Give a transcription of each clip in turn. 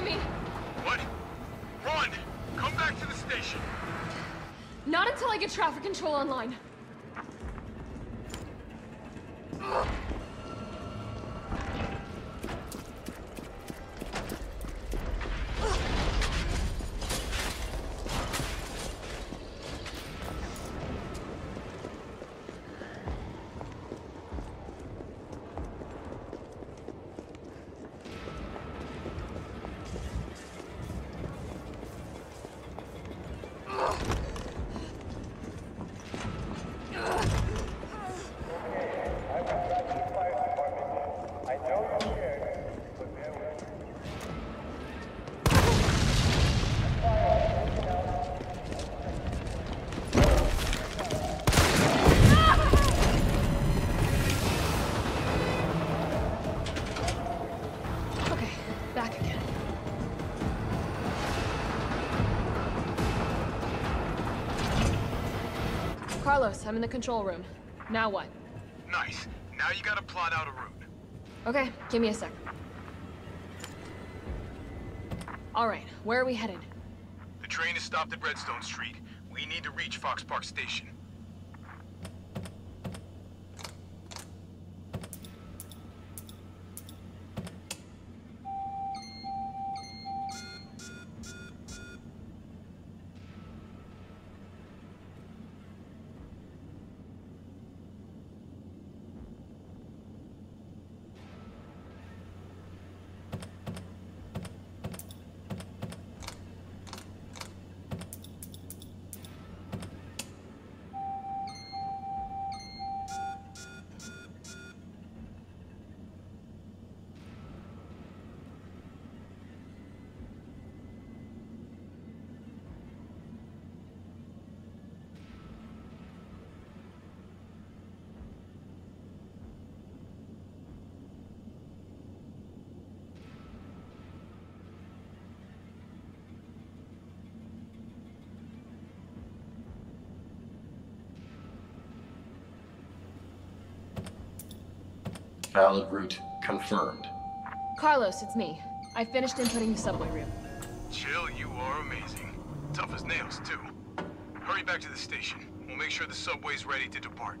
after me. What? Run! Come back to the station. Not until I get traffic control online. Ugh. Carlos, I'm in the control room. Now what? Nice. Now you gotta plot out a route. Okay, give me a sec. Alright, where are we headed? The train is stopped at Redstone Street. We need to reach Fox Park Station. Valid route confirmed. Carlos, it's me. I finished inputting the subway route. Jill, you are amazing. Tough as nails, too. Hurry back to the station. We'll make sure the subway's ready to depart.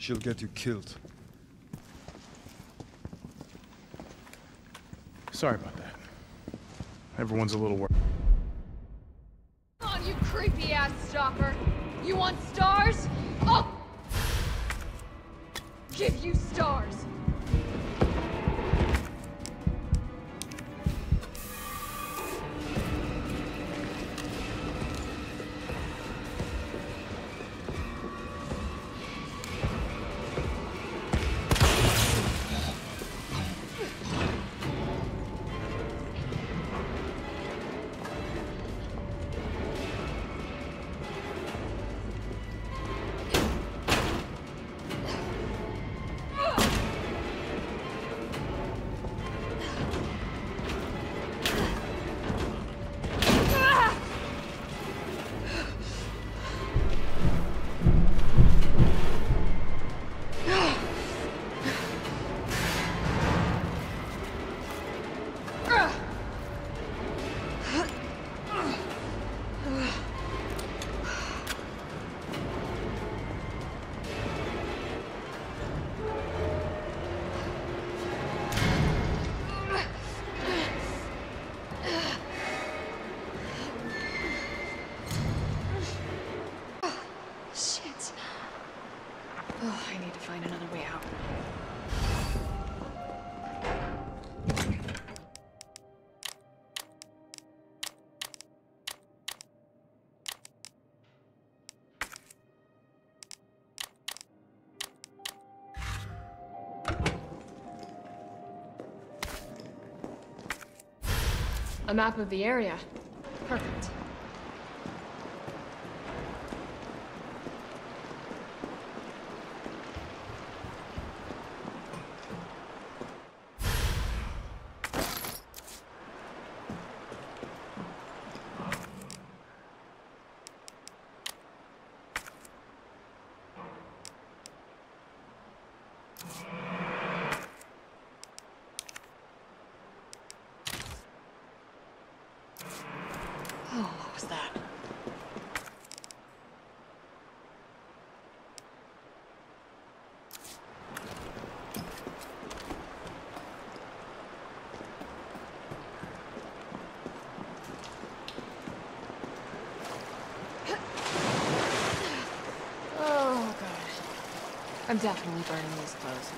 She'll get you killed. Sorry about that. Everyone's a little worried. Come on, you creepy ass stalker! You want stars? Oh! Give you stars! A map of the area. Was that? Oh, God. I'm definitely burning these clothes.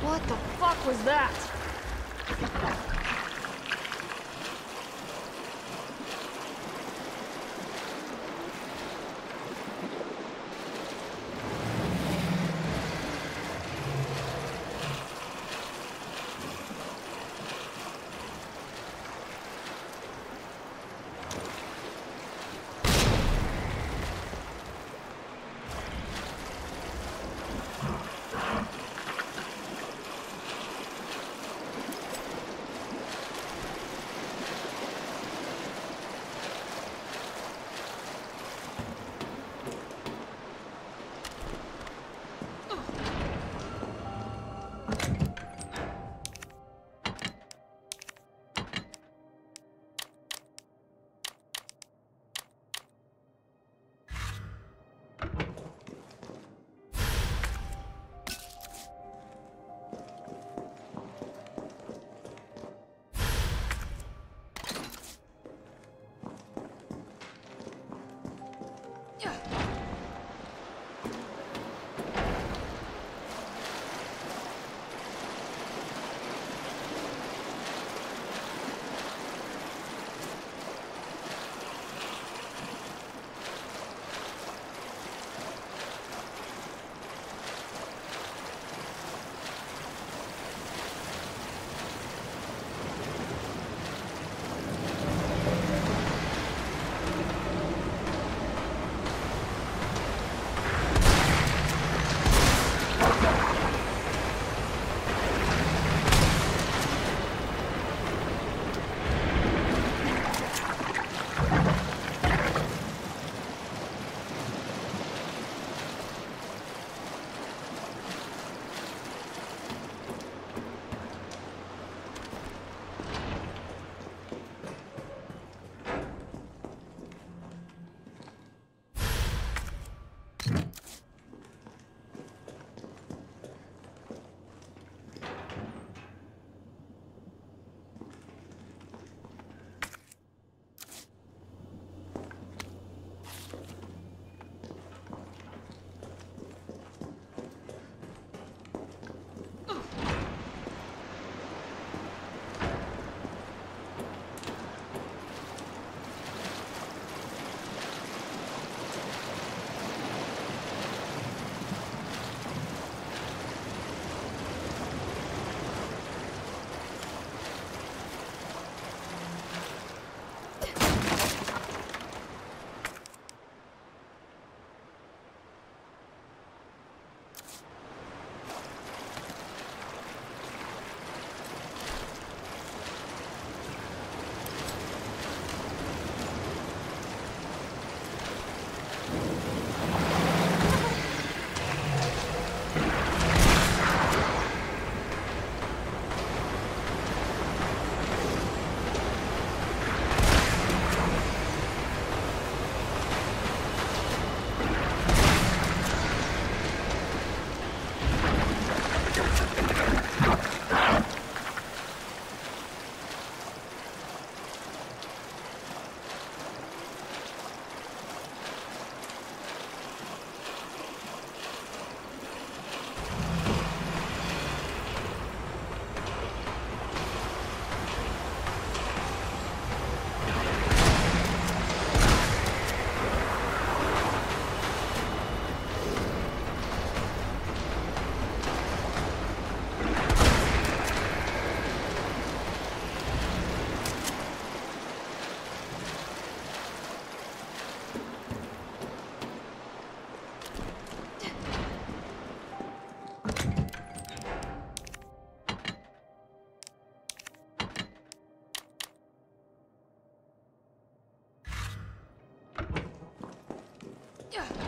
What the was that? Yeah.